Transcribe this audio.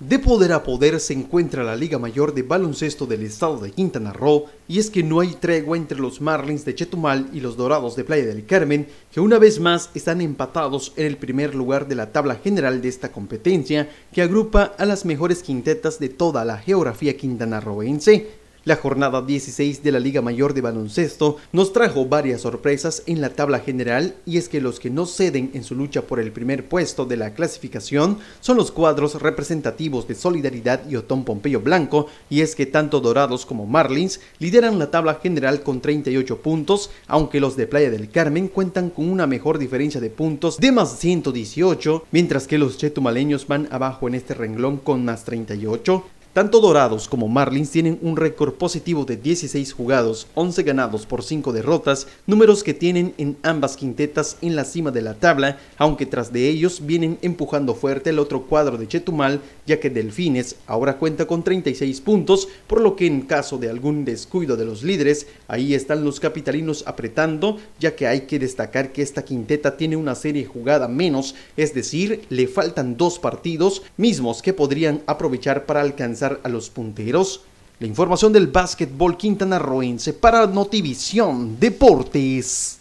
De poder a poder se encuentra la Liga Mayor de Baloncesto del Estado de Quintana Roo y es que no hay tregua entre los Marlins de Chetumal y los Dorados de Playa del Carmen, que una vez más están empatados en el primer lugar de la tabla general de esta competencia que agrupa a las mejores quintetas de toda la geografía quintanarroense. La jornada 16 de la Liga Mayor de Baloncesto nos trajo varias sorpresas en la tabla general y es que los que no ceden en su lucha por el primer puesto de la clasificación son los cuadros representativos de Solidaridad y Otón Pompeyo Blanco y es que tanto Dorados como Marlins lideran la tabla general con 38 puntos, aunque los de Playa del Carmen cuentan con una mejor diferencia de puntos de más 118, mientras que los chetumaleños van abajo en este renglón con más 38. Tanto Dorados como Marlins tienen un récord positivo de 16 jugados, 11 ganados por 5 derrotas, números que tienen en ambas quintetas en la cima de la tabla, aunque tras de ellos vienen empujando fuerte el otro cuadro de Chetumal, ya que Delfines ahora cuenta con 36 puntos, por lo que en caso de algún descuido de los líderes, ahí están los capitalinos apretando, ya que hay que destacar que esta quinteta tiene una serie jugada menos, es decir, le faltan dos partidos mismos que podrían aprovechar para alcanzar a los punteros. La información del básquetbol quintanarroense para Notivisión Deportes.